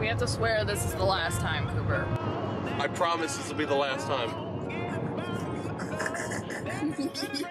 We have to swear this is the last time, Cooper. I promise this will be the last time.